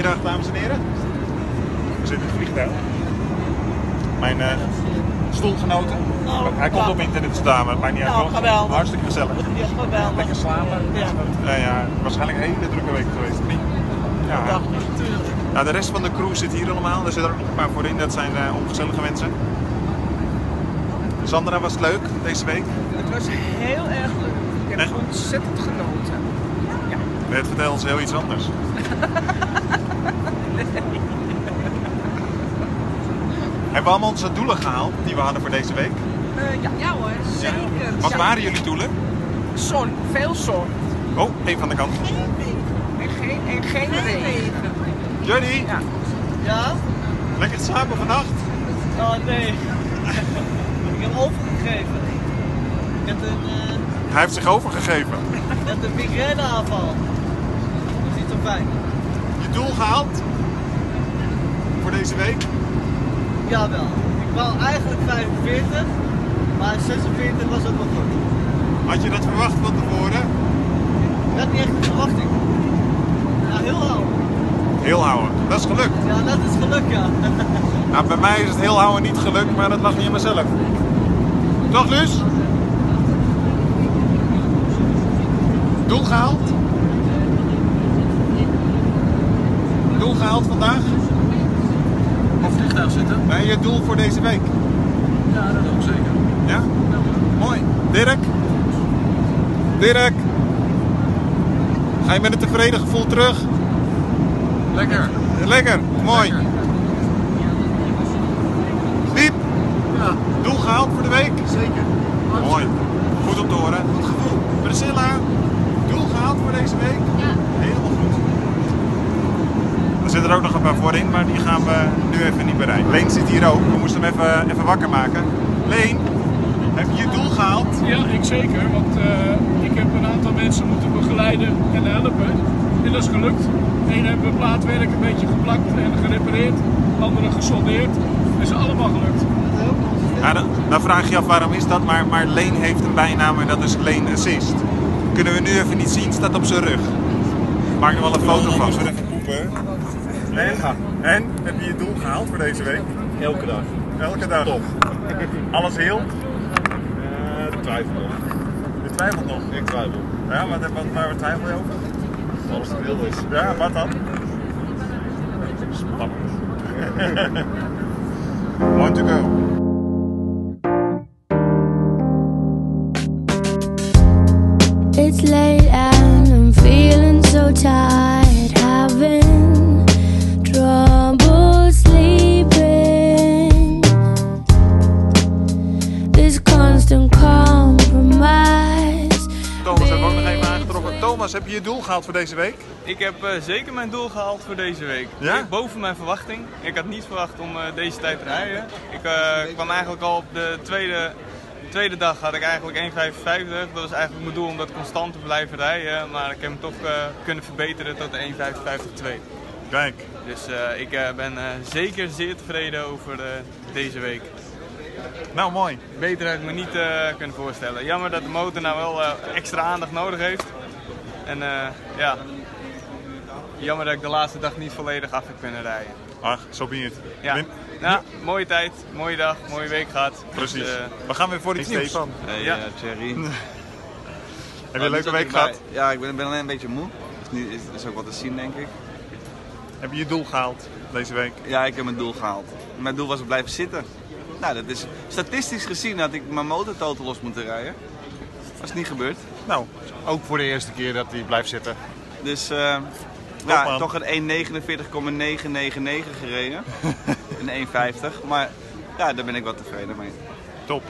Goedemiddag, dames en heren. We zitten in het vliegtuig. Mijn eh, stoelgenoten. Hij komt op internet te staan, maar het maakt niet uit. Nou, geweldig. Hartstikke gezellig. Ja, geweldig. Lekker slapen. Ja. Ja, waarschijnlijk een hele drukke week geweest, niet? Ja. Dag, natuurlijk. Nou, de rest van de crew zit hier allemaal. Er zitten er ook nog een paar voorin. Dat zijn eh, ongezellige mensen. Sandra, was het leuk deze week? Het was heel erg leuk. Ik heb Echt? ontzettend genoten. Net vertel ons heel iets anders. Hebben we allemaal onze doelen gehaald die we hadden voor deze week? Eh, ja. ja hoor, zeker. Wat waren jullie doelen? Zon, veel zon. Oh, één van de kant. En geen, en geen regen. Johnny, Ja. Ja? lekker slapen vannacht? Oh nee. ik heb overgegeven. Ik heb een, eh, Hij heeft zich overgegeven. ik heb een migraineaanval. Dat is niet zo fijn. Je doel gehaald? Voor deze week? Jawel. Ik wou eigenlijk 45, maar 46 was ook wel goed. Had je dat verwacht van tevoren? Ik had niet echt een verwachting. Ja, heel houden. Heel houden. Dat is gelukt. Ja, dat is geluk, ja. Nou, bij mij is het heel houden niet gelukt, maar dat lag niet aan mezelf. Toch, Luus? Doel gehaald? Doel gehaald vandaag? Op vliegtuig zitten? Nee, je doel voor deze week. Ja, dat ook zeker. Ja? Mooi. Dirk? Dirk? Ga je met een tevreden gevoel terug? Lekker. Lekker, mooi. Lekker. Ja, doel gehaald voor de week? zeker. Mooi. Goed om te horen. Goed gevoel. Priscilla, doel gehaald voor deze week? Ja. Helemaal goed. Er zitten er ook nog een paar voor in, maar die gaan we nu even niet bereiken. Leen zit hier ook. We moesten hem even, even wakker maken. Leen, heb je je doel gehaald? Ja, ik zeker, want eh, ik heb een aantal mensen moeten begeleiden en helpen. En dat is gelukt. Eén hebben we plaatwerk een beetje geplakt en gerepareerd, andere gesoldeerd. Dat is allemaal gelukt. Ja, dan, dan vraag je je af waarom is dat, maar, maar Leen heeft een bijnaam en dat is Leen Assist. Kunnen we nu even niet zien, staat op zijn rug. Maak er wel een foto van. even poepen. En, en, heb je je doel gehaald voor deze week? Elke dag. Elke dag. Top. Alles heel? Uh, twijfel nog. Je twijfelt nog. Ik twijfel. Ja, wat, waar twijfel je over? Alles te wil is. Ja, wat dan? Spannend. One to go. Thomas, heb je je doel gehaald voor deze week? Ik heb eh, zeker mijn doel gehaald voor deze week. Ja? Ik- Boven mijn verwachting. Ik had niet verwacht om eh, deze tijd te rijden. Ik eh, kwam eigenlijk al op de tweede, tweede dag had ik eigenlijk 1,55. Dat was eigenlijk mijn doel om dat constant te blijven rijden. Maar ik heb hem toch kunnen verbeteren tot de 1,55,2. Kijk, Dus ik ben zeker zeer tevreden over deze week. nou mooi. Beter had ik me niet kunnen voorstellen. Jammer dat de motor nou wel extra aandacht nodig heeft. En eh, ja, jammer dat ik de laatste dag niet volledig af heb kunnen rijden. Ach, zo ben je het. Ja, Win- nou, mooie tijd, mooie dag, mooie week gehad. Precies. Dus, eh, we gaan weer voor iets nieuws. Stefan. Hey, Ja. eh, Thierry. Heb je Oh, een leuke die zat week gehad? Ja, ik ben, ben alleen een beetje moe. Is, niet, is, is ook wat te zien, denk ik. Heb je je doel gehaald deze week? Ja, ik heb mijn doel gehaald. Mijn doel was blijven zitten. Nou, dat is statistisch gezien had ik mijn motor totaal los moeten rijden. Dat is niet gebeurd. Nou, Ook voor de eerste keer dat hij blijft zitten. Dus eh, ja, man. toch een 1.49,999 gereden. een 1.50. Maar ja, daar ben ik wel tevreden mee. top.